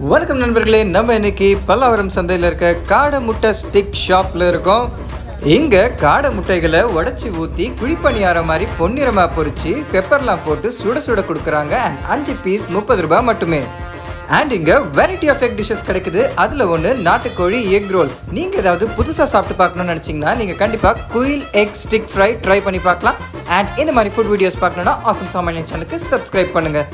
வணக்கம் நண்பர்களே நம்ம இன்னைக்கு பல்லாவரம் சந்தையில் இருக்க காடை முட்டை ஸ்டிக் ஷாப்பில் இருக்கோம். இங்கே காடை முட்டைகளை உடச்சி ஊற்றி குழிப்பணியார மாதிரி பொன்னிறமாக பொறிச்சு பெப்பர்லாம் போட்டு சுட சுட கொடுக்குறாங்க. அண்ட் அஞ்சு பீஸ் முப்பது ரூபாய் மட்டுமே. அண்ட் இங்கே வெரைட்டி ஆஃப் எக் டிஷ்ஷஸ் கிடைக்குது. அதில் ஒன்று நாட்டுக்கோழி எக் ரோல் நீங்கள் ஏதாவது புதுசாக சாப்பிட்டு பார்க்கணும்னு நினச்சிங்கன்னா நீங்கள் கண்டிப்பாக குயில் எக் ஸ்டிக் ஃப்ரை ட்ரை பண்ணி பார்க்கலாம். அண்ட் இந்த மாதிரி ஃபுட் வீடியோஸ் பார்க்கணுன்னா ஆசம் சாமானியன் சேனலுக்கு சப்ஸ்கிரைப் பண்ணுங்கள்